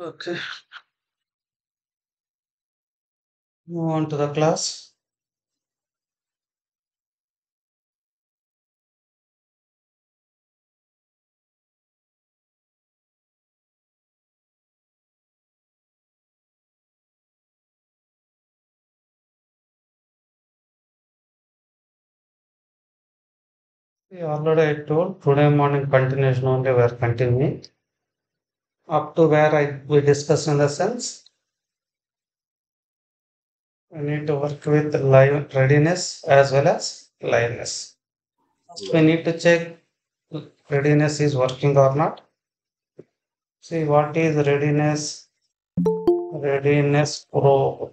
Okay. Move on to the class. We already told today morning continuation only we are continuing. Up to where I we discussed in the sense. We need to work with live readiness as well as liveness. First, we need to check readiness is working or not. See what is readiness? Readiness probe.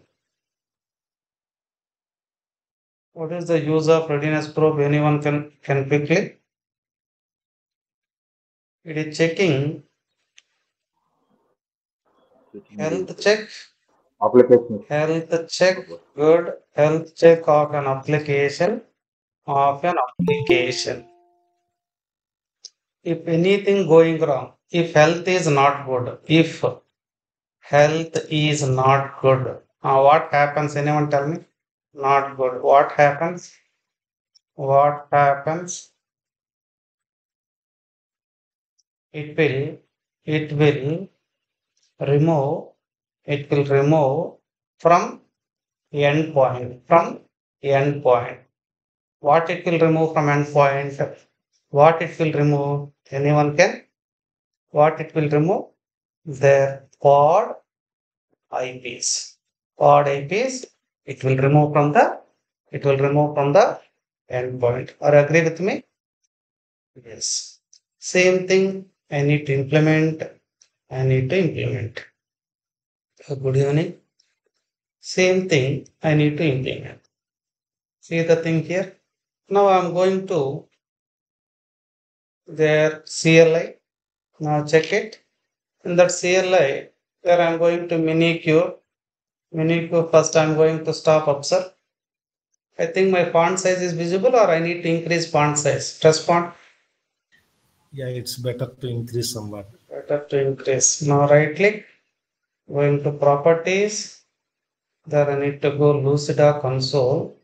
What is the use of readiness probe? Anyone can can quickly. It is checking health check, application health check, good health check of an application of an application. If anything going wrong, if health is not good, if health is not good, uh, what happens? Anyone tell me? Not good. What happens? What happens? It will, it will remove, it will remove from endpoint, from endpoint. What it will remove from endpoint? What it will remove? Anyone can? What it will remove? Their pod IPs. Pod IPs, it will remove from the, it will remove from the endpoint. Are you agree with me? Yes. Same thing I need to implement. I need to implement. Uh, Good evening. Same thing I need to implement. See the thing here? Now I'm going to their CLI. Now check it. In that CLI, where I'm going to minikube. Minikube first I'm going to stop observe. I think my font size is visible or I need to increase font size. Press font. Yeah, it's better to increase somewhat. Better to increase. Now right click. Going to properties. There I need to go Lucida console.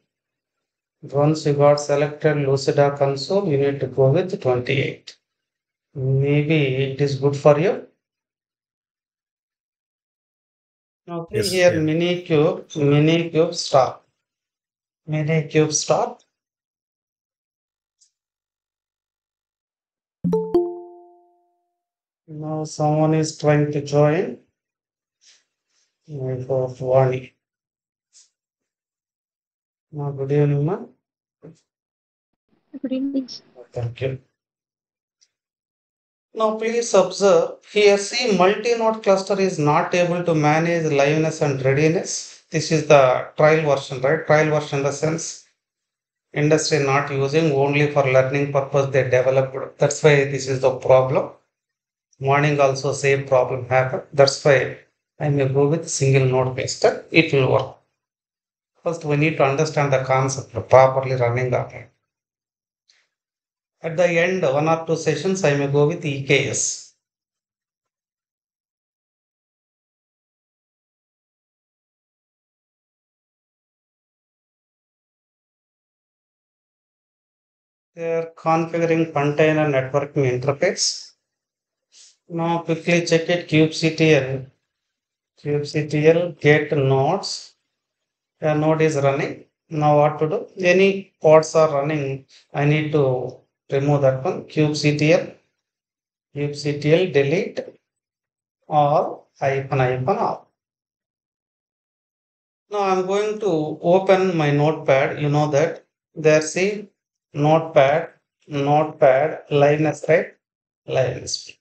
Once you got selected Lucida console, you need to go with 28. Maybe it is good for you. Now Yes, here yeah. minikube, mini cube stop. Minikube stop. Now someone is trying to join. My God, Vani. Now good evening, ma'am. Good evening. Thank you. Now please observe here see multi-node cluster is not able to manage liveness and readiness. This is the trial version, right? Trial version in the sense industry not using only for learning purpose they developed. That's why this is the problem. Morning also same problem happened. That's why I may go with single node cluster. It will work. First we need to understand the concept of properly running the application. At the end, one or two sessions, I may go with EKS. They are configuring container networking interface. Now quickly check it kubectl. kubectl get nodes. A node is running. Now what to do? Any pods are running. I need to remove that one. kubectl kubectl delete or hyphen hyphen off. Now I'm going to open my notepad. You know that there see notepad, notepad, liveness, right? Liveness.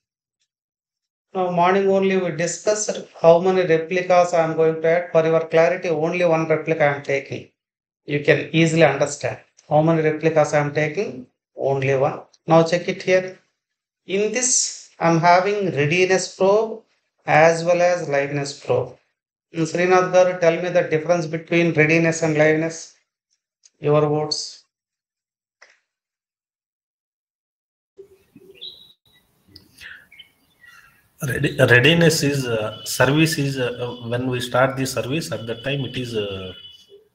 Now morning only we discussed how many replicas I am going to add. For your clarity, only one replica I am taking. You can easily understand how many replicas I am taking. Only one. Now check it here. In this, I'm having readiness probe as well as liveness probe. Srinath garu, tell me the difference between readiness and liveness. Your words. Ready, readiness is uh, service is uh, when we start the service at that time it is uh,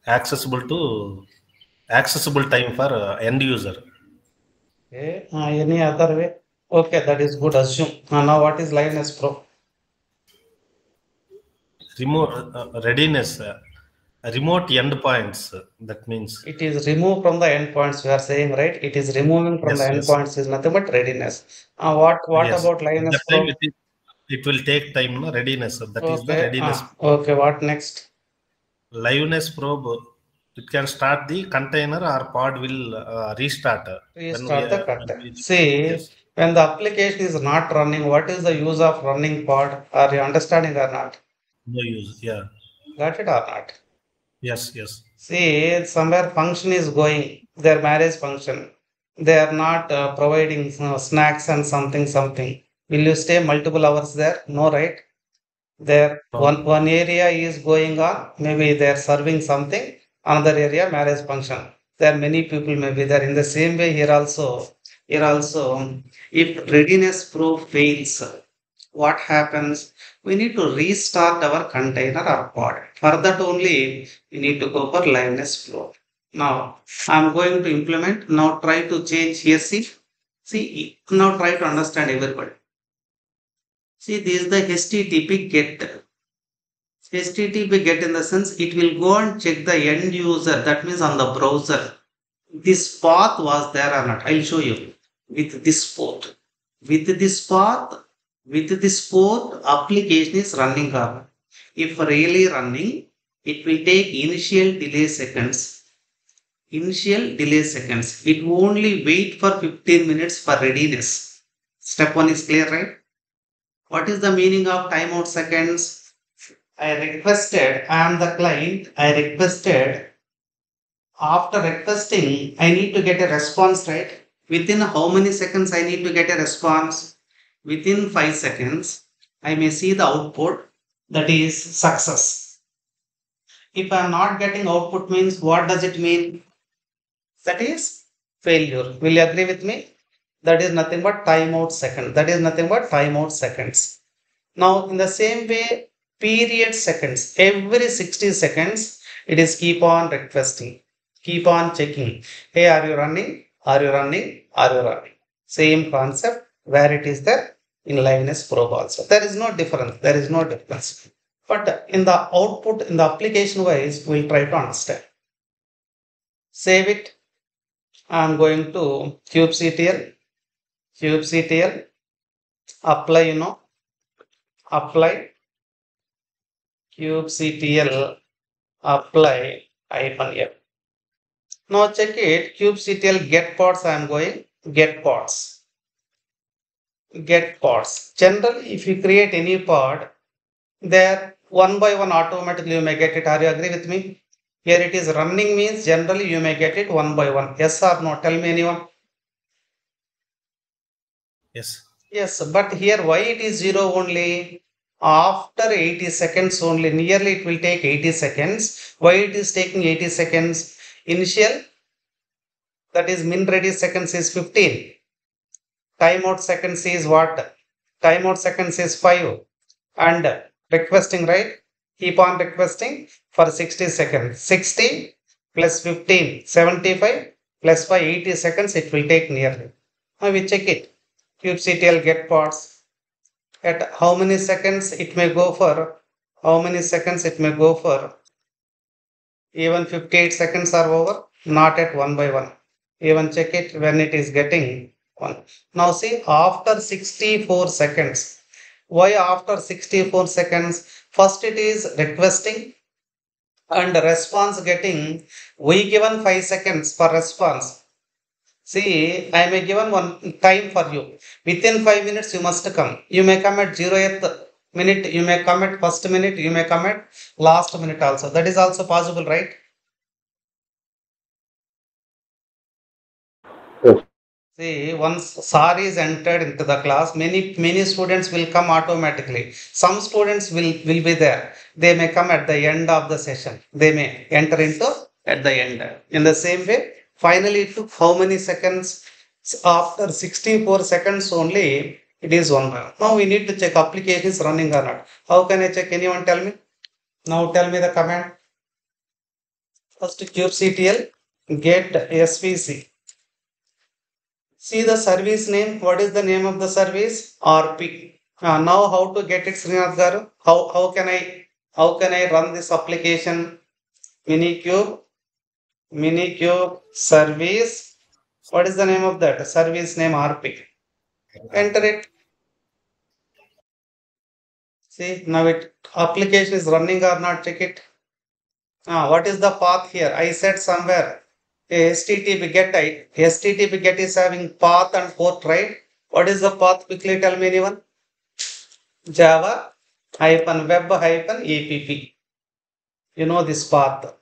accessible to accessible time for uh, end user. Okay. Uh, any other way? Okay, that is good. Assume. Uh, now, what is liveness probe? Remote uh, readiness, uh, remote endpoints. that means It is removed from the endpoints. We are saying right. It is removing from Yes, the yes. endpoints is nothing but readiness. Uh, what what Yes. about liveness probe? It, will take time. No? Readiness. That is the Okay. readiness. ah, okay. What next? Liveness probe. It can start the container or pod will uh, restart. when we Restart the we- See, Yes. when the application is not running, what is the use of running pod? Are you understanding or not? No use. Yeah. Got it or not? Yes. Yes. See, somewhere function is going, their marriage function. They are not uh, providing uh, snacks and something, something. Will you stay multiple hours there? No, right? There, one, one area is going on, maybe they are serving something, another area, marriage function. There are many people may be there. In the same way, here also, here also, if readiness probe fails, what happens? We need to restart our container or pod. For that only, we need to go for liveness flow. Now, I'm going to implement. Now try to change here. See, see. Now try to understand everybody. See, this is the HTTP get. HTTP get in the sense it will go and check the end user. That means on the browser. This path was there or not. I'll show you with this port. With this path, with this port, application is running or not. If really running, it will take initial delay seconds. Initial delay seconds. It will only wait for 15 minutes for readiness. Step one is clear, right? What is the meaning of timeout seconds? I requested, I am the client, I requested. After requesting, I need to get a response, right? Within how many seconds I need to get a response? Within 5 seconds, I may see the output that is success. If I am not getting output means what does it mean? That is failure. Will you agree with me? That is nothing but timeout second. That is nothing but timeout seconds. Now, in the same way, period seconds. Every 60 seconds, it is keep on requesting, keep on checking. Hey, are you running? Are you running? Are you running? Same concept where it is there in liveness probe also. There is no difference. There is no difference. But in the output, in the application wise, we'll try to understand. Save it. I'm going to kubectl, kube CTL apply no apply kube CTL apply आईपन F no check it kube CTL get pods I am going get pods get pods generally if you create any pod there one by one automatically you may get it are you agree with me here it is, running means generally you may get it one by one. Yes or no? Tell me anyone. Yes. Yes, but here why it is zero only? After 80 seconds only, nearly it will take 80 seconds. Why it is taking 80 seconds? Initial, that is min ready seconds is 15. Timeout seconds is what? Timeout seconds is 5. And requesting, right? Keep on requesting for 60 seconds. 60 plus 15, 75 plus 5, 80 seconds it will take nearly. Now we check it kubectl get pods at how many seconds it may go for? How many seconds it may go for? Even 58 seconds are over not at one by one. Even check it when it is getting one. Now see after 64 seconds why after 64 seconds? First it is requesting and response getting we given 5 seconds for response See, I may given one time for you. Within five minutes, you must come. You may come at zeroth minute. You may come at first minute. You may come at last minute also. That is also possible, right? Yes. See, once SAR is entered into the class, many many students will come automatically. Some students will will be there. They may come at the end of the session. They may enter into at the end. In the same way, finally it took how many seconds? After 64 seconds only, It is one by one. Now we need to check application is running or not. How can I check? Anyone tell me? Now tell me the command. First kubectl get svc. See the service name. What is the name of the service? RP. Uh, now how to get it, Srinath garu? How how can I how can I run this application? Minikube, Minikube service. What is the name of that? Service name RP. Enter it. See now it application is running or not. Check it. Ah, what is the path here? I said somewhere a HTTP get I HTTP get is having path and port, right? What is the path? Quickly tell me anyone. Java hyphen web hyphen app. You know this path.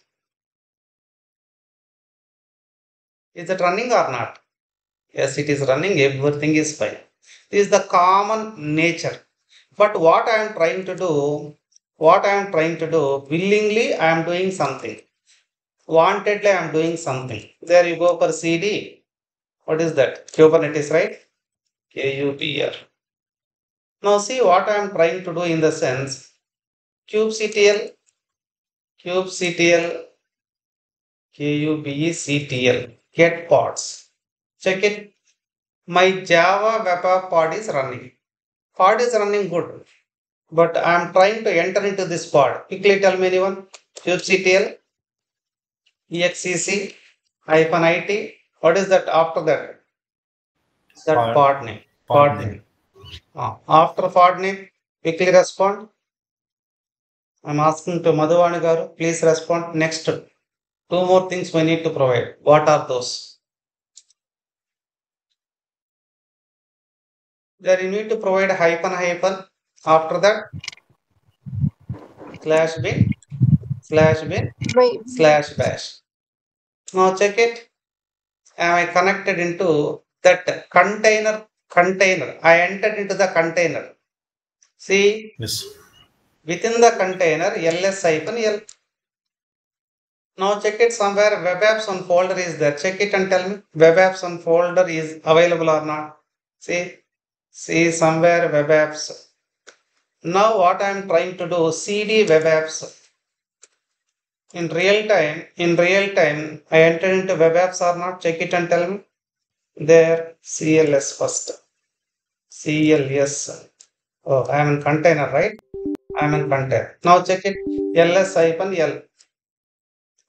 Is it running or not? Yes, it is running. Everything is fine. This is the common nature. But what I am trying to do, what I am trying to do, willingly I am doing something. Wantedly I am doing something. There you go for CD. What is that? Kubernetes, right? KUBR. Now see what I am trying to do in the sense kubectl, kubectl, kubectl, get pods. Check it. My Java web app pod is running. Pod is running good. But I am trying to enter into this pod. Quickly tell me anyone. kubectl, exec, hyphen it. What is that after that? That Pod. pod name. Pod Pod name. name. Ah, after pod name, quickly respond. I'm asking to Madhuvani garu, please respond. Next, two more things we need to provide. What are those? There you need to provide hyphen hyphen. After that, slash bin, slash bin, Wait, slash bash. Now check it. Am I connected into that container? Container. I entered into the container. See, Yes. within the container ls hyphen l. Now check it somewhere web apps on folder is there. Check it and tell me web apps on folder is available or not. See, see somewhere web apps. Now what I am trying to do cd web apps. In real time, in real time, I enter into web apps or not. Check it and tell me. There CLS first. CLS. Oh, I am in container, right? I am in container. Now check it. ls hyphen l.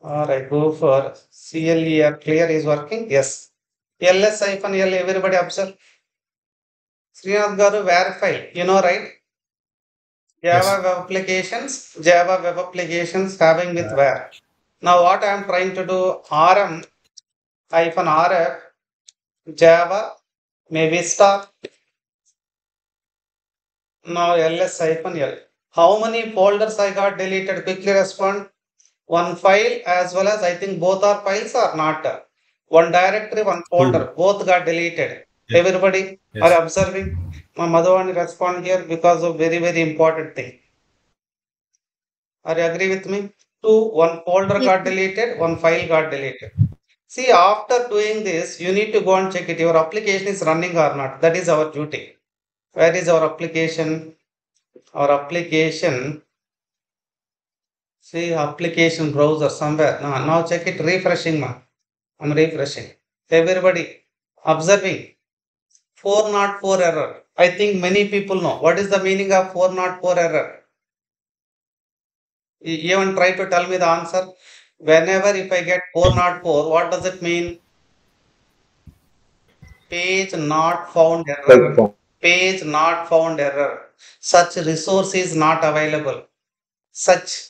Or I go for CLER. Clear is working. Yes. ls hyphen l. Everybody observe. Srinath Garu, where file? You know, right? Java yes. web applications. Java web applications having with where. Now what I am trying to do rm hyphen rf Java maybe star now ls hyphen l. How many folders I got deleted? Quickly respond. One file as well as I think both are files are not. Uh, one directory, one folder, both got deleted. Yes. Everybody Yes. are observing. My Madhuvani respond here because of very very important thing. Are you agree with me? Two, one folder got deleted, one file got deleted. See, after doing this, you need to go and check it. Your application is running or not. That is our duty. Where is our application? Our application. See, application browser somewhere. Now, now check it. Refreshing, ma. I'm refreshing. Everybody observing. 404 error. I think many people know. What is the meaning of 404 error? Even try to tell me the answer. Whenever if I get 404, what does it mean? Page not found error. Page not found error. Such resource is not available. Such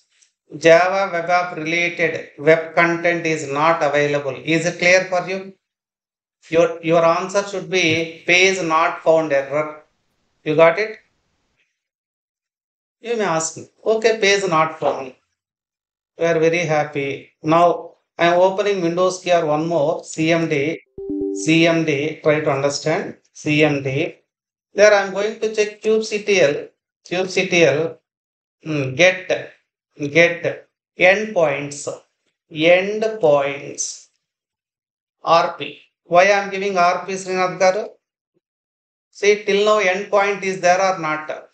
Java web app related web content is not available. Is it clear for you? Your, your answer should be page not found error. You got it? You may ask me, okay, page not found. We are very happy. Now I am opening Windows here one more CMD. CMD, try to understand CMD. There I am going to check kubectl, kubectl, hmm, get, get endpoints, endpoints, RP. Why I am giving RP Srinath Garu? See, till now endpoint is there or not?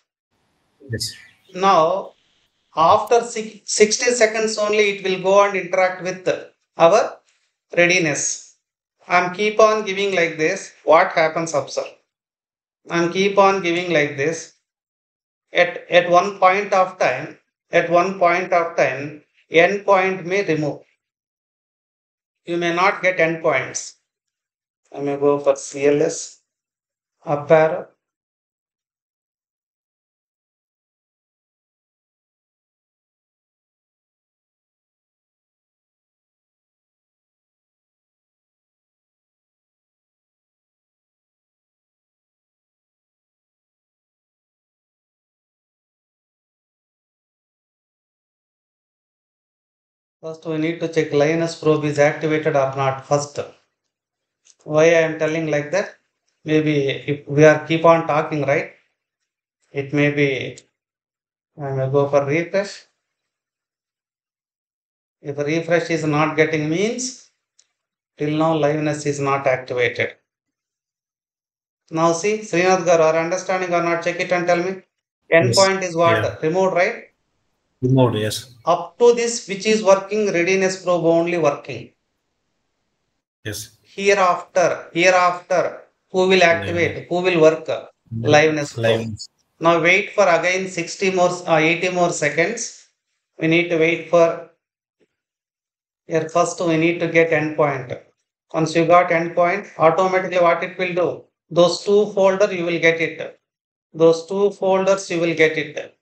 Yes. Now, after 60 seconds only, it will go and interact with our readiness. I'm keep on giving like this. What happens? Observe. I'm keep on giving like this. At at one point of time, at one point of time, endpoint may remove. You may not get endpoints. I may go for CLS up arrow. First, we need to check liveness probe is activated or not first. Why I am telling like that? Maybe if we are keep on talking, right? It may be, I may go for refresh. If refresh is not getting means, till now liveness is not activated. Now see, Srinath Garu, are understanding or not? Check it and tell me. Endpoint is what? Yeah. Removed, right? Removed, yes. Up to this, which is working, readiness probe only working. Yes. Hereafter, hereafter, who will activate, who will work? Liveness probe. Live. Now wait for again 60 more, uh, 80 more seconds. We need to wait for, here first we need to get endpoint. Once you got endpoint, automatically what it will do? Those two folder you will get it. Those two folders you will get it.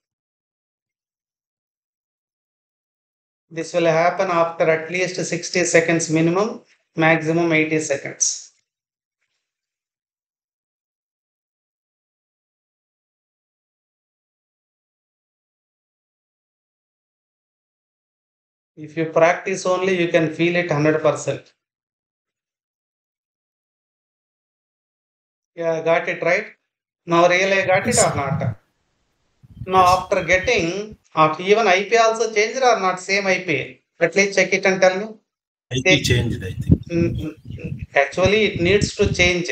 This will happen after at least 60 seconds minimum, maximum 80 seconds. If you practice only, you can feel it 100%. Yeah, got it right. Now, really, got it or not? Now, after getting, after even IP also changed or not? Same IP. At least check it and tell me. IP changed, I think. Mm, mm, mm. Actually, it needs to change.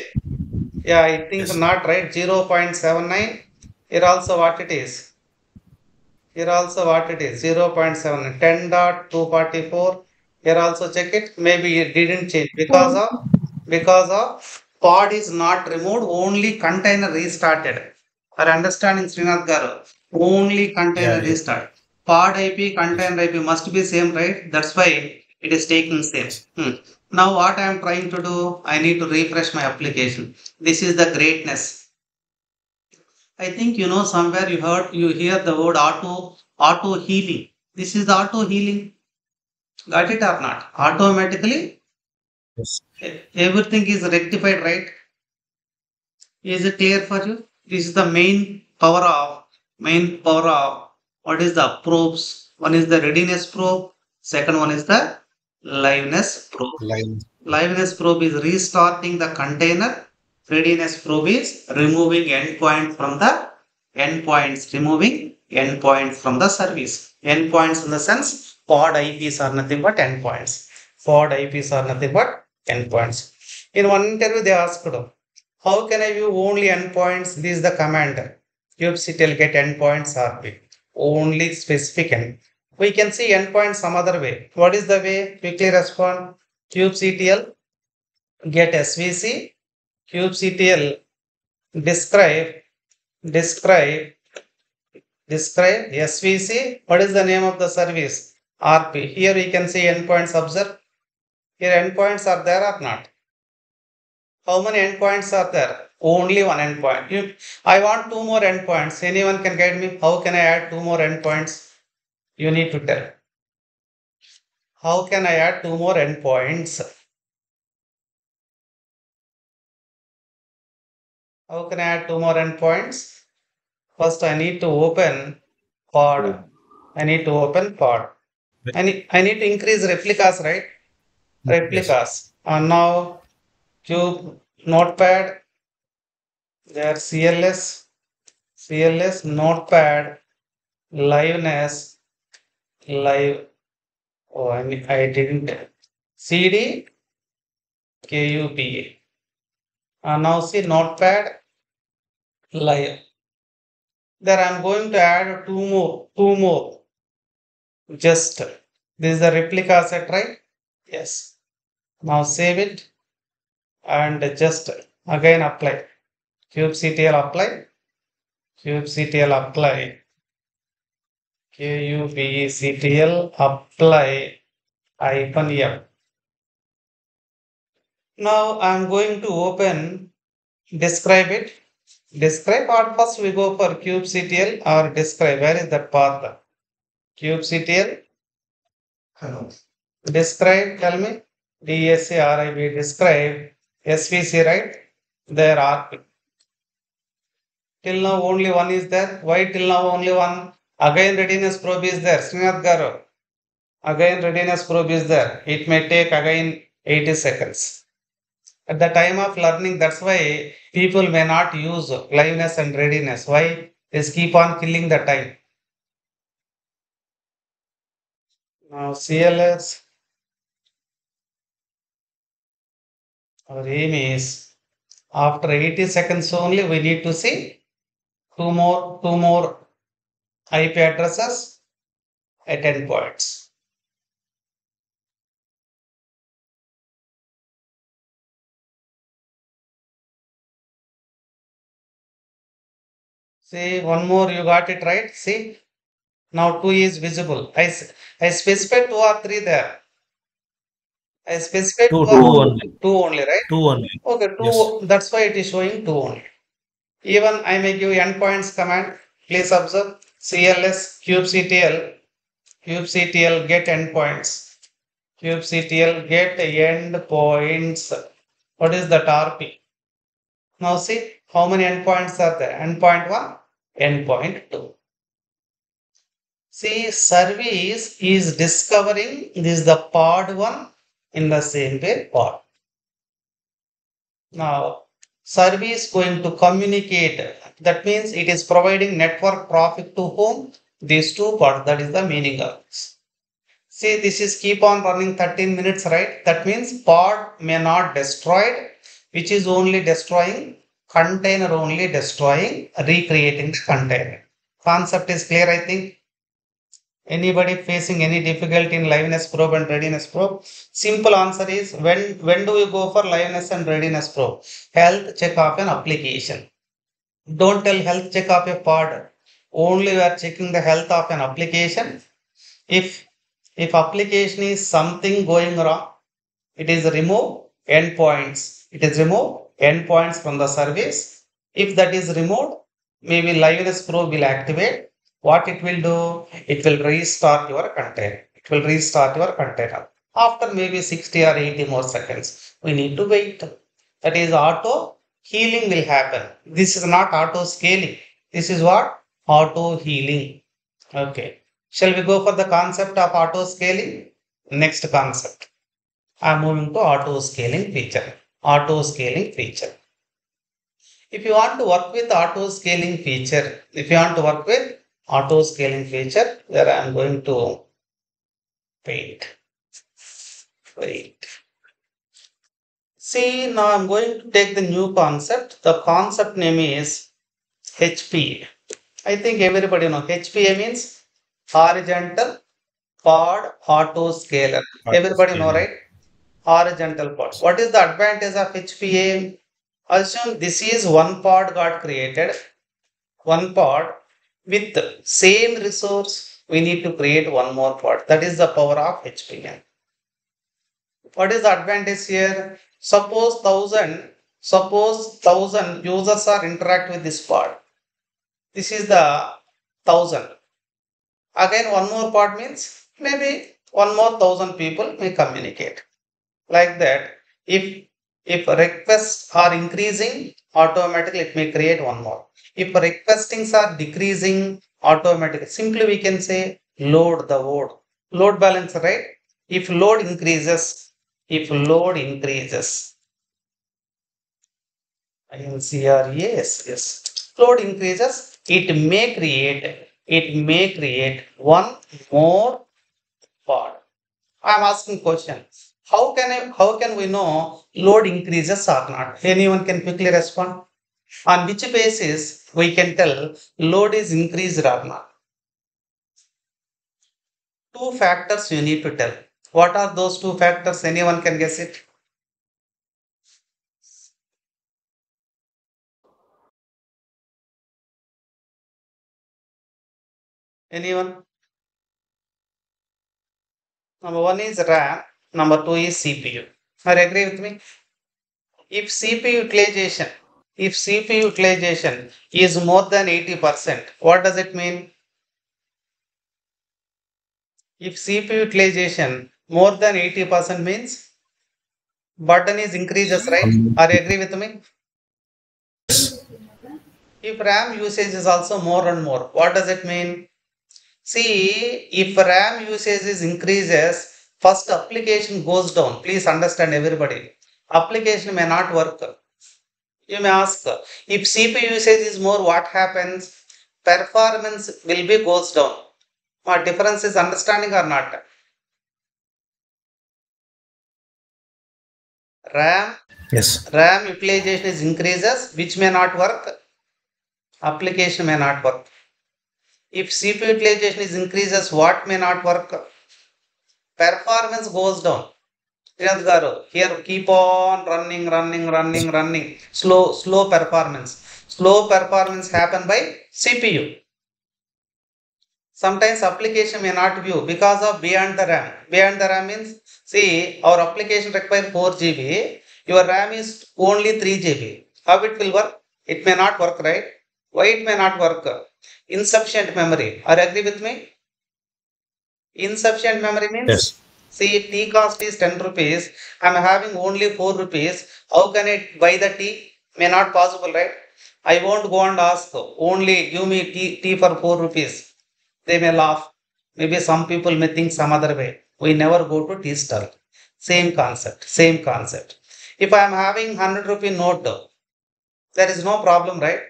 Yeah, I think Yes. not right. 0.79. Here also what it is. Here also what it is. 0.7. 10.244. Here also check it. Maybe it didn't change because of because of pod is not removed. Only container restarted. Are understanding Srinath Garu? Only container Yeah, yeah. restart. Pod IP, container IP must be same, right? That's why it is taking same. Hmm. Now what I am trying to do, I need to refresh my application. This is the greatness. I think you know somewhere you heard you hear the word auto auto healing. This is the auto healing. Got it or not? Automatically Yes. everything is rectified, right? Is it clear for you? This is the main power of main power of what is the probes? One is the readiness probe, second one is the liveness probe. Live. Liveness probe is restarting the container. Readiness probe is removing endpoint from the endpoints, removing endpoints from the service. Endpoints in the sense pod IPs are nothing but endpoints. Pod IPs are nothing but endpoints. In one interview, they asked, How can I view only endpoints? This is the command. Kubectl get endpoints RP. Only specific end. We can see endpoint some other way. What is the way? Quickly respond. kubectl get svc kubectl describe describe describe svc what is the name of the service rp here we can see endpoints observe here endpoints are there or not how many endpoints are there only one endpoint you i want two more endpoints anyone can guide me how can i add two more endpoints you need to tell how can i add two more endpoints How can I add two more endpoints? First, I need to open pod. I need to open pod. I need, I need to increase replicas, right? Replicas. And now, cube notepad. There CLS, CLS notepad, liveness, live. Oh, I, mean, I didn't. CD, KUPA. Uh, now see notepad layer. There I'm going to add two more, two more. Just this is the replica set, right? Yes. Now save it and just again apply. Kubectl apply. kubectl apply. kubectl apply hyphen f. Now I'm going to open describe it. Describe or first we go for kubectl or describe. Where is that path? kubectl. Hello. Describe, tell me. DSCRIB, describe. SVC, right? There are. Till now only one is there. Why till now only one? Again readiness probe is there. Srinath Garu. Again readiness probe is there. It may take again 80 seconds. At the time of learning, that's why people may not use liveness and readiness. Why? They keep on killing the time. Now CLS. Our aim is after 80 seconds only we need to see two more two more IP addresses at endpoints. See one more you got it right. See now two is visible. I I specified two or three there. I specified Two, two, two only. two only, right? Two only. Okay, two. Yes. That's why it is showing two only. Even I may give endpoints command. Please observe CLS kubectl kubectl get endpoints. kubectl get endpoints. What is that RP? Now see how many endpoints are there? Endpoint one, endpoint two. See, service is discovering this is the pod one in the same way pod. Now, service going to communicate. That means it is providing network traffic to whom? These two pods. That is the meaning of this. See, this is keep on running 13 minutes, right? That means pod may not destroyed, which is only destroying container only destroying, recreating the container. Concept is clear, I think. Anybody facing any difficulty in liveness probe and readiness probe? Simple answer is when when do you go for liveness and readiness probe? Health check of an application. Don't tell health check of a pod. Only we are checking the health of an application. If if application is something going wrong, it is remove endpoints. It is remove endpoints from the service. If that is removed, maybe liveness probe will activate what it will do? It will restart your container it will restart your container after maybe 60 or 80 more seconds we need to wait. That is auto healing will happen. This is not auto scaling. This is what? Auto healing. Okay. Shall we go for the concept of auto scaling? Next concept. I'm moving to auto scaling feature. Auto scaling feature. If you want to work with auto scaling feature if you want to work with auto scaling feature where I'm going to wait. Wait. See, now I'm going to take the new concept. The concept name is HPA. I think everybody know HPA means horizontal pod auto scaler. Everybody know, right? Horizontal pod. What is the advantage of HPA? Assume this is one pod got created, one pod with same resource, we need to create one more pod. That is the power of HPM. What is the advantage here? Suppose thousand, suppose thousand users are interact with this pod. This is the thousand. Again, one more pod means maybe one more thousand people may communicate. Like that, if if requests are increasing, automatically it may create one more. If requestings are decreasing automatically, simply we can say load the load. Load balancer, right? If load increases, if load increases, INCR, yes, yes. Load increases, it may create, it may create one more pod. I'm asking questions. How can I, how can we know load increases or not? Anyone can quickly respond? On which basis we can tell load is increased or not? Two factors you need to tell. What are those two factors? Anyone can guess it? Anyone? Number one is RAM, number two is CPU. Are you agree with me? If CPU utilization, if CPU utilization is more than 80%, what does it mean? If CPU utilization more than 80% means burden is increases, right? Are you agree with me? If RAM usage is also more and more, what does it mean? See, if RAM usage is increases, first application goes down. Please understand everybody. Application may not work. You may ask, if CPU usage is more, what happens? Performance will be goes down. What difference is understanding or not? RAM Yes. RAM utilization is increases, which may not work. Application may not work. If CPU utilization is increases, what may not work? Performance goes down. Srinath garu, here keep on running, running, running, running. Slow, slow performance. Slow performance happen by CPU. Sometimes application may not view because of beyond the RAM. Beyond the RAM means, see, our application require 4 GB. Your RAM is only 3 GB. How it will work? It may not work, right? Why it may not work? Insufficient memory. Are you agree with me? Insufficient memory means, Yes. see, tea cost is 10 rupees. I'm having only 4 rupees. How can I buy the tea? May not possible, right? I won't go and ask, only give me tea, tea for 4 rupees. They may laugh. Maybe some people may think some other way. We never go to tea stall. Same concept, same concept. If I am having 100 rupee note, there is no problem, right?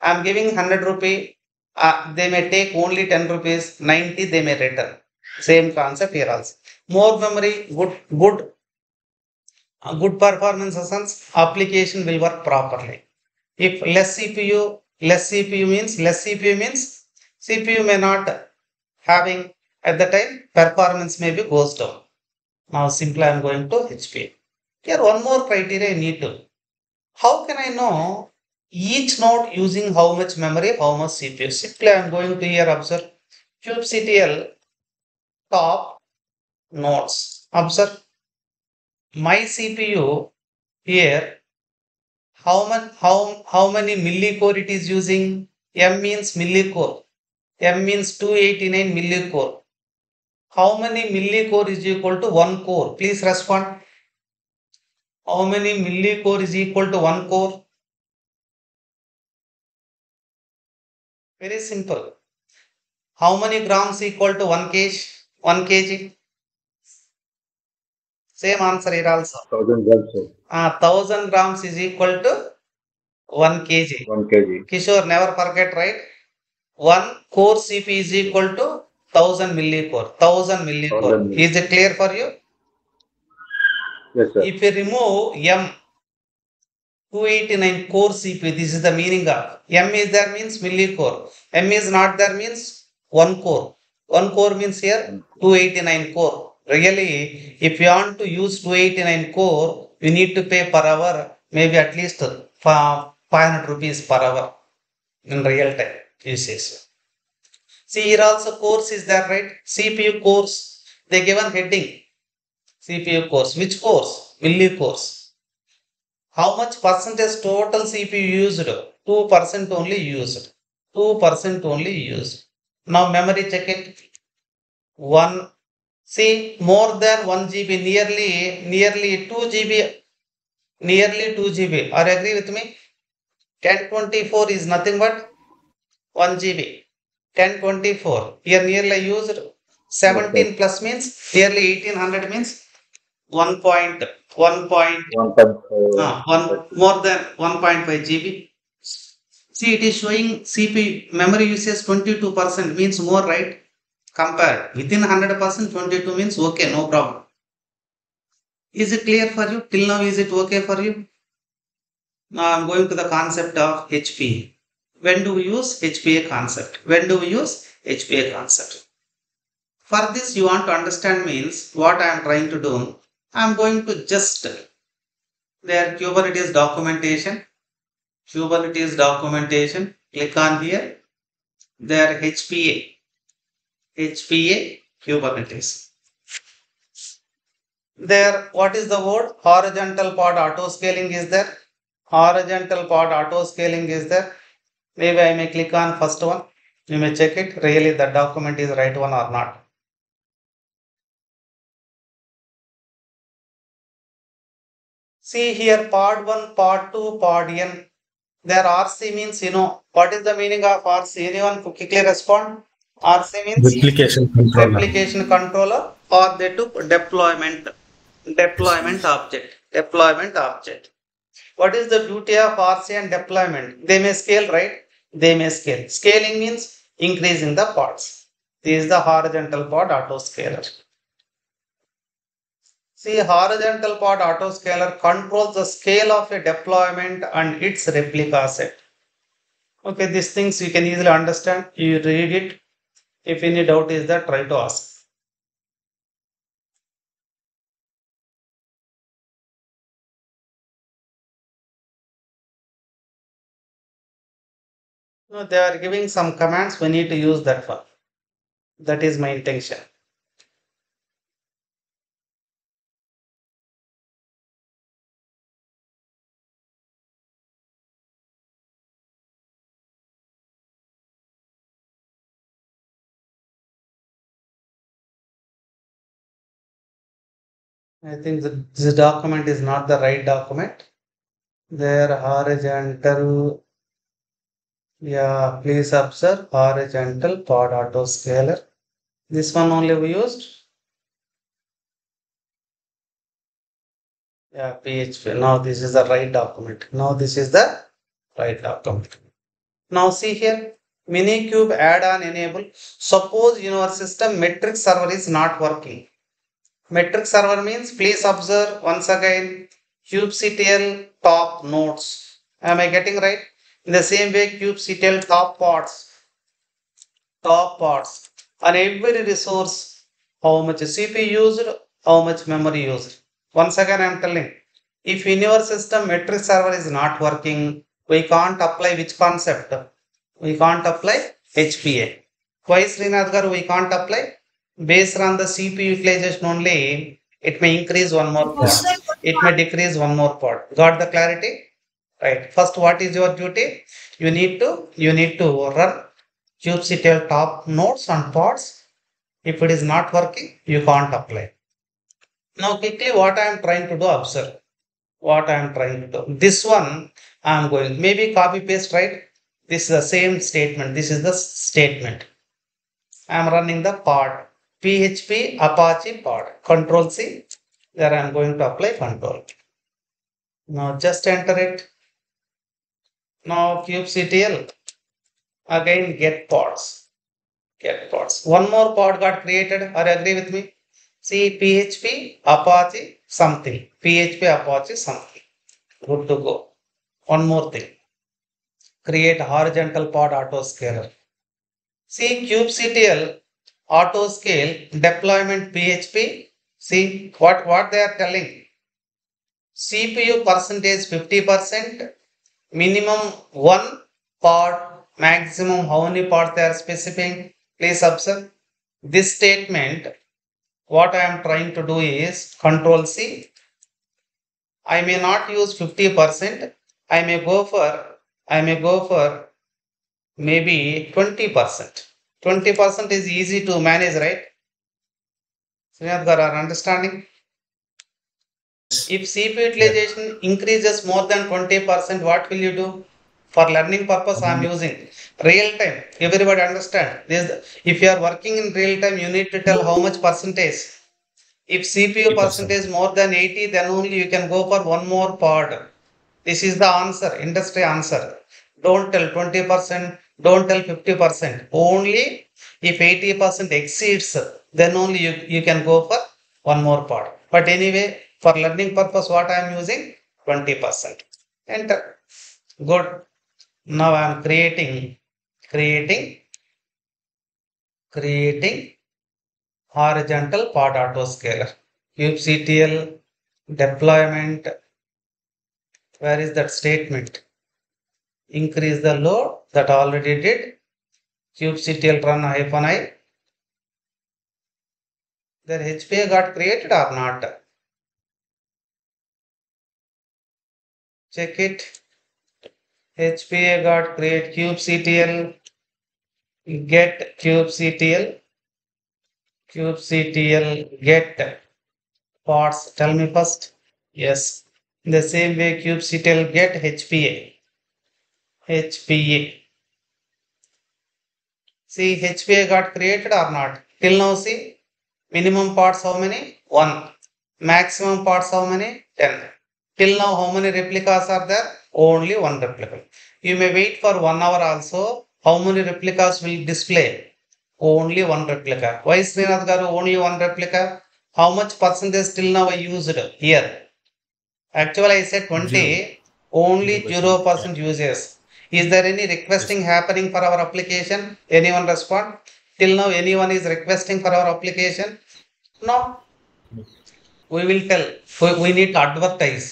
I am giving 100 rupee, uh, they may take only 10 rupees, 90 they may return. Same concept here also. More memory, good, good, uh, good performance essence, application will work properly. If less CPU, less CPU means, less CPU means CPU may not having at the time performance maybe goes down. Now simply I am going to HP. Here one more criteria I need to. How can I know each node using how much memory, how much CPU? Simply I am going to here observe kubectl top nodes. Observe my CPU here how much how how many millicore it is using? M means millicore. M means 289 millicore. How many millicore is equal to one core? Please respond. How many millicore is equal to one core? Very simple. How many grams equal to one kg one kg same answer here also thousand grams, sir. uh, 1000 grams is equal to 1 kg. One kg. Kishore, never forget, right? One core CP is equal to 1000 millicore. 1000 millicore. Is it clear for you? Yes, sir. If you remove M, 289 core CP, this is the meaning of M is there means millicore. M is not there means one core. One core means here 289 core. Really, if you want to use 289 core, you need to pay per hour maybe at least fa- 500 rupees per hour in real time usage. See here also course is there, right? CPU course. They given heading. CPU course. Which course? Milli course. How much percentage total CPU used? 2% only used. 2% only used. Now memory check it. One, see more than 1 GB, nearly, nearly 2 GB, nearly 2 GB. Are you agree with me? 1024 is nothing but 1 GB. 1024. Here nearly used 17 plus means nearly 1800 means 1 point, 1 point, One point. uh, uh, one more than 1.5 GB. See, it is showing CP memory usage 22% means more, right? Compared within 100%, 22 means okay, no problem. Is it clear for you? Till now, is it okay for you? Now I'm going to the concept of HPA. When do we use HPA concept? When do we use HPA concept? For this, you want to understand means what I am trying to do. I am going to just their Kubernetes documentation, Kubernetes documentation. Click on here. There HPA, HPA Kubernetes. There, what is the word? Horizontal pod auto scaling is there. Horizontal pod auto scaling is there. Maybe I may click on first one. You may check it. Really, the document is right one or not. See here, part 1, part 2, part n. There RC means, you know, what is the meaning of RC? Anyone quickly respond? RC means Replication controller. replication controller or they took deployment, deployment object, deployment object. What is the duty of RC and deployment? They may scale, right? They may scale. Scaling means increasing the pods. This is the horizontal pod autoscaler. See, horizontal pod autoscaler controls the scale of a deployment and its replica set. Okay, these things you can easily understand. You read it. If any doubt is there, try to ask. No, they are giving some commands. We need to use that one. That is my intention. I think that this document is not the right document. There horizontal, yeah, please observe horizontal pod autoscaler. This one only we used. Yeah, PHP. Now this is the right document. Now this is the right document. Now see here, Minikube add-on enable. Suppose in our system metric server is not working. Metric server means please observe once again kubectl top nodes. Am I getting right? In the same way, kubectl top pods, top pods, and every resource, how much CPU used, how much memory used. Once again, I am telling, if in your system metric server is not working, we can't apply which concept? We can't apply HPA. Why Srinath we can't apply? Based on the CPU utilization only, it may increase one more pod. It may decrease one more pod. Got the clarity? Right. First, what is your duty? You need to you need to run kubectl top nodes and pods. If it is not working, you can't apply. Now, quickly, what I am trying to do, observe what I am trying to do. This one I am going maybe copy paste right. This is the same statement. This is the statement. I am running the pod PHP Apache pod. Control C. There I am going to apply control. Now just enter it. Now kubectl. Again get pods. Get pods. One more pod got created. Are you agree with me? See PHP Apache something. PHP Apache something. Good to go. One more thing. Create horizontal pod autoscaler. See kubectl auto scale deployment PHP. See what, what they are telling. CPU percentage 50%, minimum one part, maximum how many pods they are specifying. Please observe. This statement, what I am trying to do is control C. I may not use 50%. I may go for, I may go for maybe 20%. 20% is easy to manage, right? Srinath garu, are understanding? If CPU utilization increases more than 20%, what will you do? For learning purpose, I am mm-hmm. using real time. Everybody understand? This, if you are working in real time, you need to tell how much percentage. If CPU 80%. percentage more than 80, then only you can go for one more pod. This is the answer, industry answer. Don't tell 20%, don't tell 50%. Only if 80% exceeds, then only you, you can go for one more part. But anyway, for learning purpose, what I am using? 20%. Enter. Good. Now I am creating, creating, creating horizontal pod autoscaler. kubectl deployment. Where is that statement? Increase the load that already did. kubectl run hyphen i. Then HPA got created or not? Check it. HPA got create kubectl get kubectl kubectl get parts. Tell me first. Yes. In the same way kubectl get HPA. HPA. See HPA got created or not? Till now see minimum parts how many? 1. Maximum parts how many? 10. Till now how many replicas are there? Only one replica. You may wait for one hour also. How many replicas will display? Only one replica. Why Srinath garu only one replica? How much percentage till now I used here? Actually I said 20. Zero. Only 0% percent, uses. Is there any requesting happening for our application? Anyone respond? Till now anyone is requesting for our application? No. We will tell. We- need to advertise.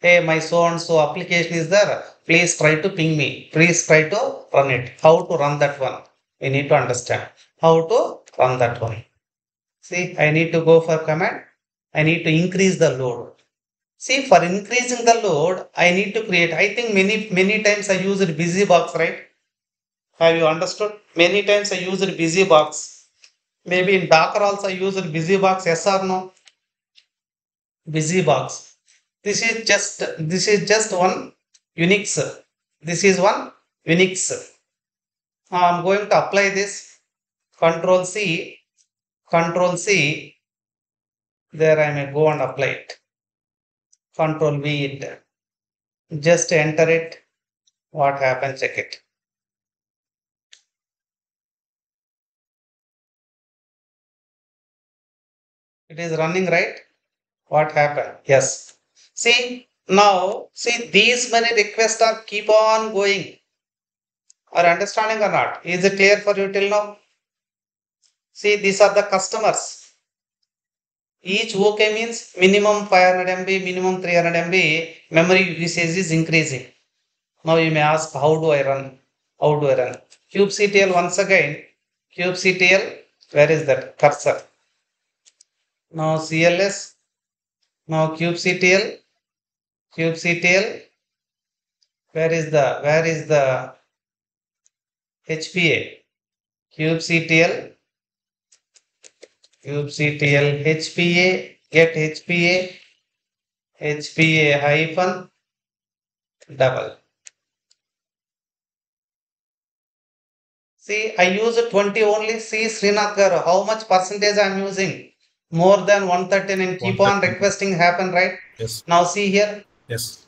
Hey, my so and so application is there. Please try to ping me. Please try to run it. How to run that one? We need to understand. How to run that one. See, I need to go for command. I need to increase the load. See, for increasing the load, I need to create. I think many, many times I used BusyBox, right? Have you understood? Many times I used BusyBox. Maybe in Docker also I used BusyBox, yes or no? BusyBox. This is just this is just one Unix. This is one Unix. Now I'm going to apply this. Control C, Control C. There I may go and apply it. Control V it. Just enter it. What happens? Check it. It is running right. What happened? Yes. See now, see these many requests are keep on going. Are understanding or not? Is it clear for you till now? See, these are the customers. Each OK means minimum 500 MB, minimum 300 MB memory usage is increasing. Now you may ask, how do I run? How do I run? kubectl once again. kubectl, where is that cursor? Now CLS. Now kubectl. kubectl. Where is the where is the HPA? kubectl. Kubectl HPA. Get HPA. HPA hyphen double. See, I use 20 only. See, srinagar how much percentage I am using? More than 113 and keep on requesting happen, right? Yes. Now see here. Yes.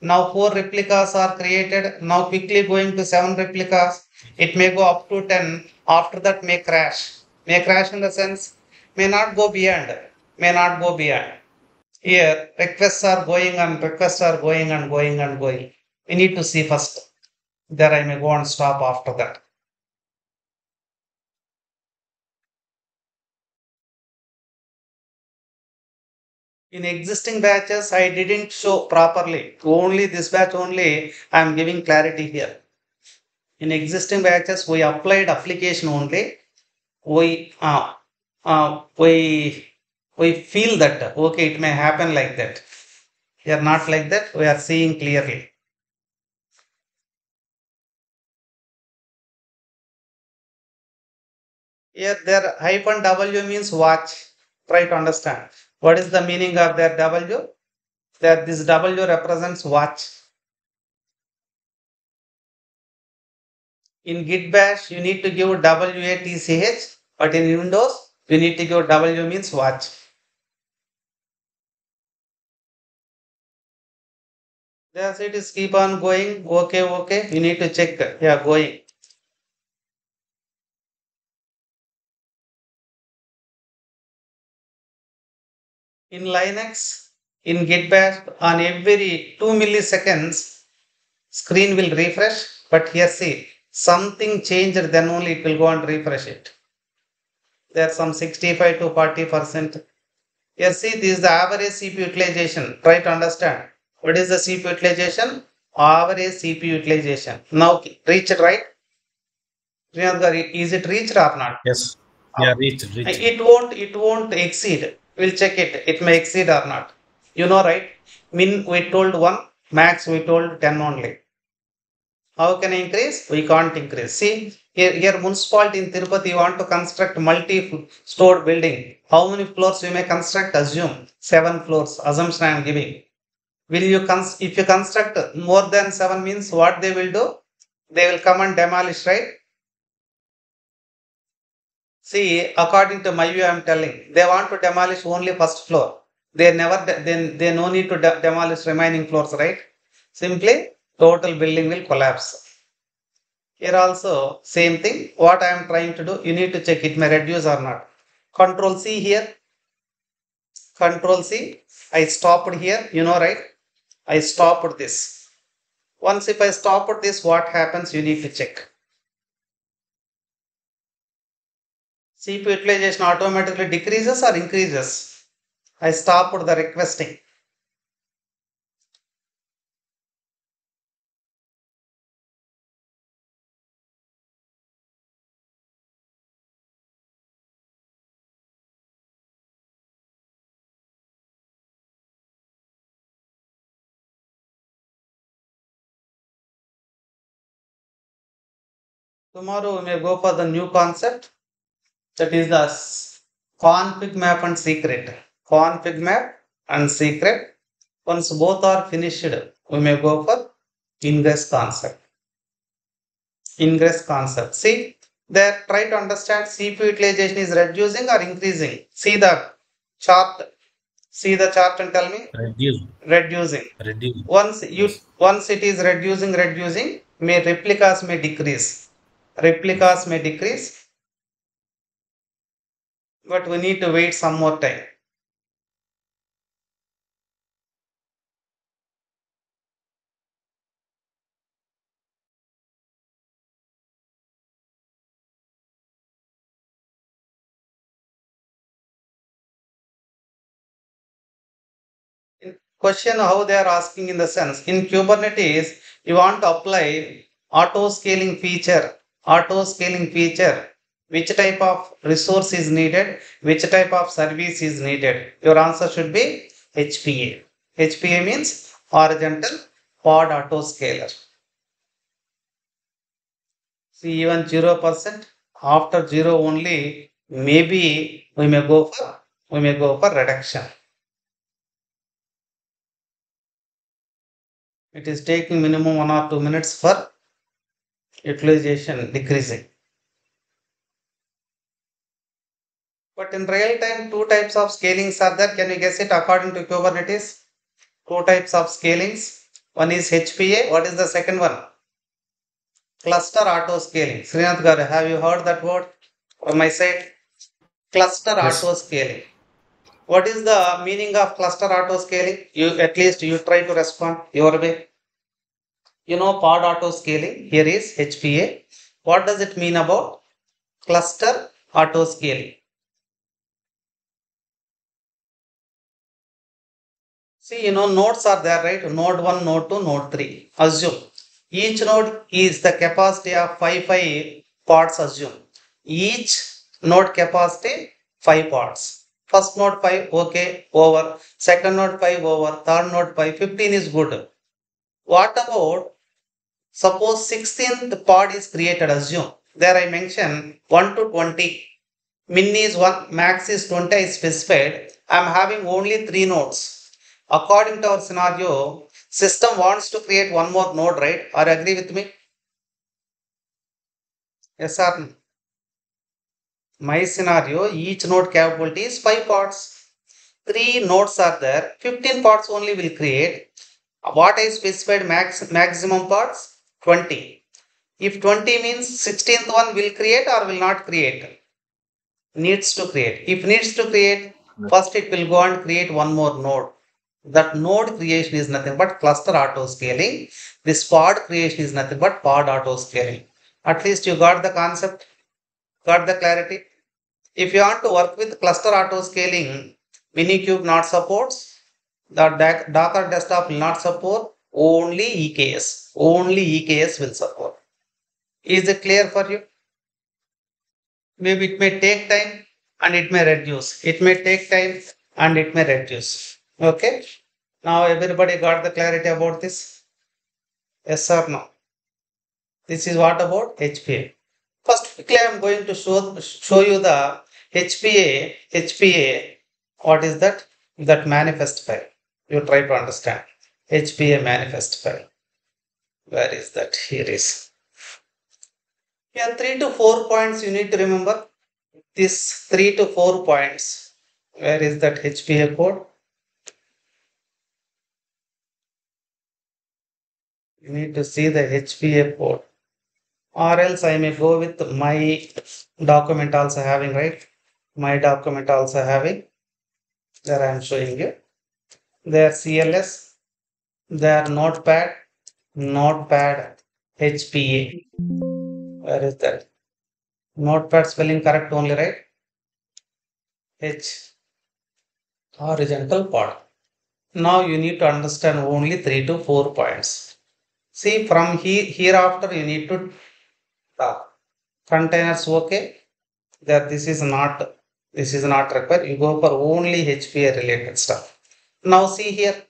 Now four replicas are created. Now quickly going to seven replicas. It may go up to 10. After that may crash. May crash in the sense, may not go beyond. May not go beyond. Here, requests are going and requests are going and going and going. We need to see first. There I may go and stop after that. In existing batches, I didn't show properly. Only this batch only, I am giving clarity here. In existing batches, we applied application only. We, uh, uh, we, we feel that, okay, it may happen like that. We are not like that. We are seeing clearly. Here, there hyphen W means watch. Try to understand. What is the meaning of their W? That this W represents watch. In Git bash, you need to give WATCH, but in Windows, you need to give W means watch. That's it is keep on going. Okay, okay. You need to check. Yeah, going. In Linux, in Git bash, on every 2 milliseconds, screen will refresh, but here see, something changed, then only it will go and refresh it. There's some 65 to 40 percent. Yes, see, this is the average CPU utilization. Try to understand. What is the CPU utilization? Average CPU utilization. Now reach it right? Is it reached or not? Yes. Yeah, reach, reach. It won't, it won't exceed. We'll check it. It may exceed or not. You know, right? Min, we told one, max, we told 10 only. How can I increase? We can't increase. See, here, here municipality in Tirupati, you want to construct multi-stored building. How many floors you may construct? Assume seven floors. Assumption I am giving. Will you, cons- if you construct more than seven means what they will do? They will come and demolish, right? See, according to my view, I am telling they want to demolish only first floor. They never, then they no need to de- demolish remaining floors, right? Simply total building will collapse. Here also same thing. What I am trying to do, you need to check it may reduce or not. Control C here. Control C. I stopped here. You know, right? I stopped this. Once if I stopped this, what happens? You need to check. CPU utilization automatically decreases or increases. I stopped the requesting. Tomorrow we may go for the new concept that is the config map and secret. Config map and secret. Once both are finished, we may go for ingress concept. Ingress concept. See, there try to understand CPU utilization is reducing or increasing. See the chart. See the chart and tell me Reduce, reducing. reduce. Once you once it is reducing, reducing, may replicas may decrease. Replicas may decrease, but we need to wait some more time. Question how they are asking in the sense in Kubernetes, you want to apply auto scaling feature, auto scaling feature. Which type of resource is needed? Which type of service is needed? Your answer should be HPA. HPA means horizontal pod autoscaler. See even 0% after 0 only maybe we may go for we may go for reduction. It is taking minimum one or two minutes for utilization decreasing. But in real time, two types of scalings are there. Can you guess it according to Kubernetes? Two types of scalings. One is HPA. What is the second one? Cluster auto scaling. Srinath Garu, have you heard that word from my side? Cluster Yes. auto scaling. What is the meaning of cluster auto scaling? You at least you try to respond your way. You know pod auto scaling. Here is HPA. What does it mean about cluster auto scaling? See, you know, nodes are there, right? Node 1, node 2, node 3. Assume each node is the capacity of 5 5 pods. Assume each node capacity 5 pods. First node 5, okay, over. Second node 5, over. Third node 5, 15 is good. What about suppose 16th pod is created? Assume there I mentioned 1 to 20. Min is 1, max is 20 I specified. I am having only 3 nodes according to our scenario, system wants to create one more node, right? You agree with me? Yes or no? My scenario, each node capability is 5 pods. 3 nodes are there, 15 pods only will create. What I specified max maximum pods? 20. If 20 means 16th one will create or will not create? Needs to create. If needs to create, first it will go and create one more node That node creation is nothing but cluster auto scaling. This pod creation is nothing but pod auto scaling. At least you got the concept, got the clarity. If you want to work with cluster auto scaling, Minikube not supports, the Doc- Docker desktop will not support, only EKS, only EKS will support. Is it clear for you? Maybe it may take time and it may reduce. It may take time and it may reduce. Okay. Now everybody got the clarity about this? Yes or no? This is what about HPA. First, quickly I am going to show, show you the HPA, HPA, what is that? That manifest file. You try to understand. HPA manifest file. Where is that? Here is. Here three to four points you need to remember. This three to four points. Where is that HPA code? You need to see the HPA code. Or else I may go with my document also having, right? My document also having. There I am showing you. There CLS. There notepad. Notepad HPA. Where is that? Notepad spelling correct only, right? H. Horizontal pod. Now you need to understand only three to four points. See from here hereafter you need to talk. Containers okay. That this is not this is not required. You go for only HPA related stuff. Now see here.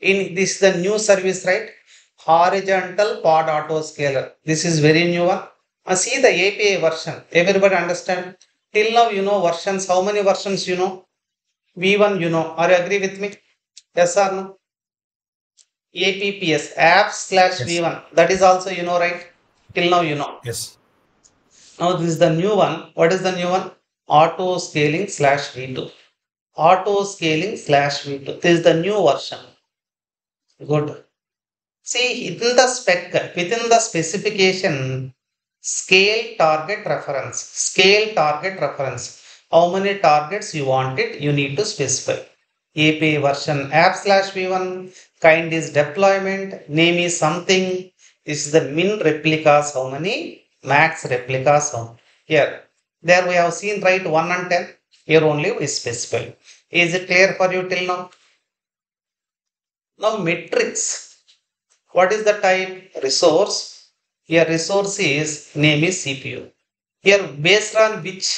In this is the new service, right? Horizontal pod auto scaler. This is very new one. Uh, see the API version. Everybody understand? Till now you know versions. How many versions you know? V1 you know. Are you agree with me? Yes or no? APPS app slash Yes. V1. That is also you know, right? Till now you know. Yes. Now this is the new one. What is the new one? Auto scaling slash V2. Auto scaling slash V2. This is the new version. Good. See within the spec, within the specification, scale target reference. Scale target reference. How many targets you want it, you need to specify. API version app slash V1, kind is deployment, name is something. This is the min replicas, how many? Max replicas, how? Here, there we have seen right 1 and 10. Here only we specify. Is it clear for you till now? Now metrics. What is the type? Resource. Here resource is name is CPU. Here based on which?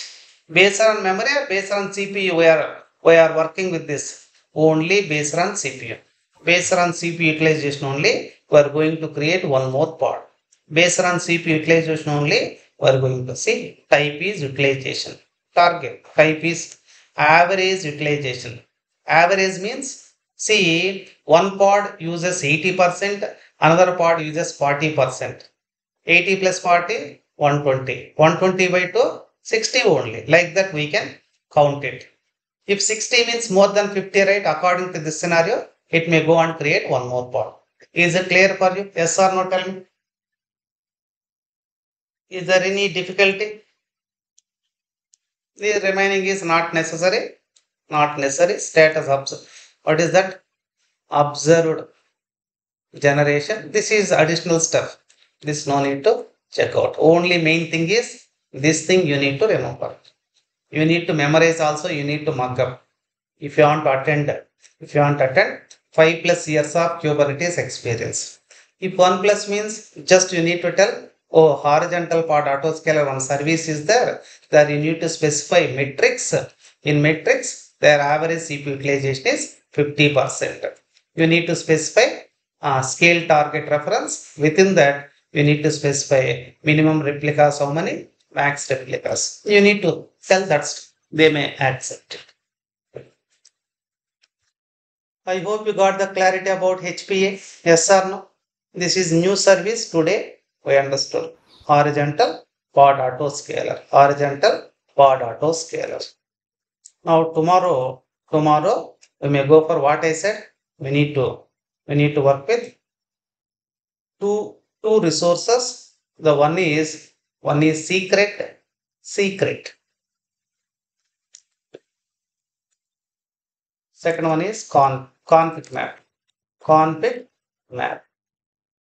Based on memory or based on CPU we are, we are working with this. Only based on CPU. Based on CPU utilization only we are going to create one more part. Based on CPU utilization only we are going to see type is utilization. Target type is average utilization. Average means see one pod uses 80%, another pod uses 40%. 80 plus 40, 120. 120 by 2, 60 only. Like that we can count it. If 60 means more than 50, right, according to this scenario, it may go and create one more pod. Is it clear for you? Yes or no? Tell me. Is there any difficulty? The remaining is not necessary. Not necessary. Status observed. What is that? Observed generation. This is additional stuff. This no need to check out. Only main thing is this thing you need to remember. You need to memorize also. You need to mark up. If you want to attend, if you want to attend, five plus years of Kubernetes experience. If one plus means just you need to tell, oh, horizontal pod autoscaler one service is there. There you need to specify metrics. In metrics, their average CPU utilization is 50%. You need to specify uh, scale target reference. Within that, you need to specify minimum replicas, how many, max replicas. You need to tell that they may accept it. I hope you got the clarity about HPA. Yes or no? This is new service today. We understood. Horizontal pod auto scaler. Horizontal pod auto scaler. Now tomorrow, tomorrow we may go for what I said. We need to we need to work with two two resources. The one is one is secret secret. Second one is con config map. Config map.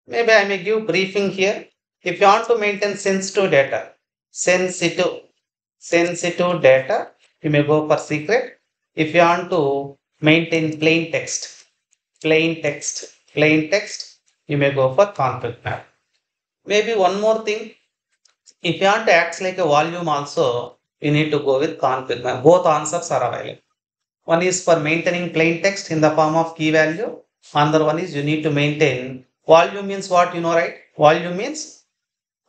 Maybe I may give briefing here. If you want to maintain sensitive data, sensitive, sensitive data, you may go for secret. If you want to maintain plain text, plain text, plain text, you may go for config map. Maybe one more thing, if you want to act like a volume also, you need to go with config map. Both answers are available. One is for maintaining plain text in the form of key value. Another one is you need to maintain volume means what you know, right? Volume means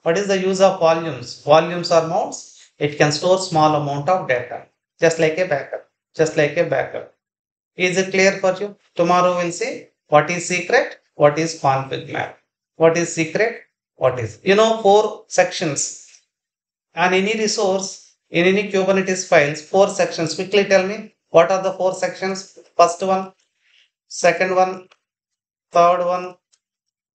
what is the use of volumes? Volumes are mounts. It can store small amount of data, just like a backup, just like a backup. Is it clear for you? Tomorrow we'll see what is secret, what is config map, what is secret, what is you know four sections and any resource in any Kubernetes files. Four sections. Quickly tell me what are the four sections? First one, second one, third one,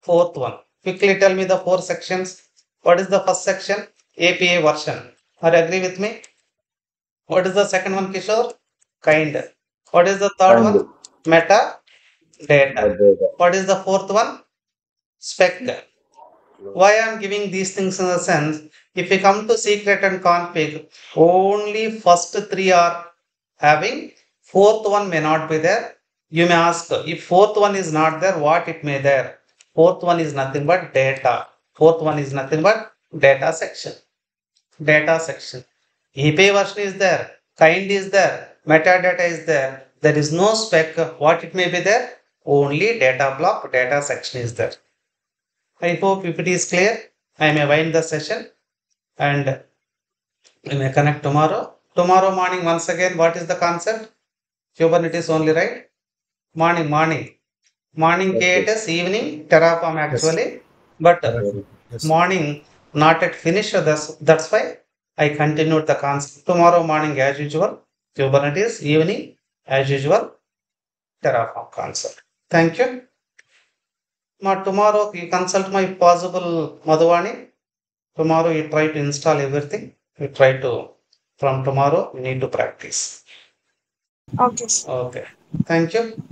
fourth one. Quickly tell me the four sections. What is the first section? API version. Are you agree with me? What is the second one, Kishore? Kind. What is the third one? Meta data. What is the fourth one? Spec. Why I am giving these things in the sense, if you come to secret and config, only first three are having, fourth one may not be there. You may ask, if fourth one is not there, what it may there? Fourth one is nothing but data. Fourth one is nothing but data section. Data section. API version is there, kind is there, metadata is there. There is no spec. What it may be there? Only data block, data section is there. I hope if it is clear, I may wind the session and we may connect tomorrow. Tomorrow morning, once again, what is the concept? Kubernetes only, right? Morning, morning. Morning Okay. K8s, evening Terraform actually, but Yes. morning not yet finished. That's, that's why I continued the concept. Tomorrow morning, as usual, Kubernetes, evening, as usual, Terraform concept. Thank you. Ma, tomorrow you consult my possible Madhuvani. Tomorrow you try to install everything. You try to, from tomorrow, you need to practice. Okay. Okay. Thank you.